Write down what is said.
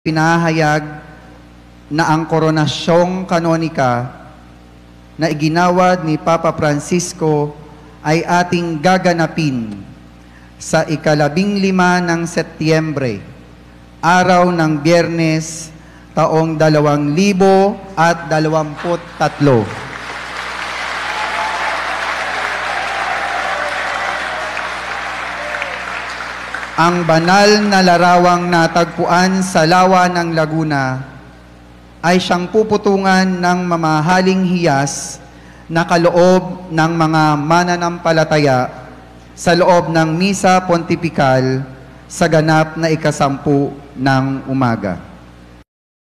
pinahayag na ang koronasyong kanonika na iginawad ni Papa Francisco ay ating gaganapin sa ikalabing lima ng Setyembre, araw ng biyernes, taong dalawang libo at dalawamput tatlo. Ang banal na larawang natagpuan sa lawa ng Laguna ay siyang puputungan ng mamahaling hiyas na kaloob ng mga mananampalataya sa loob ng Misa Pontifical sa ganap na ikasampu ng umaga.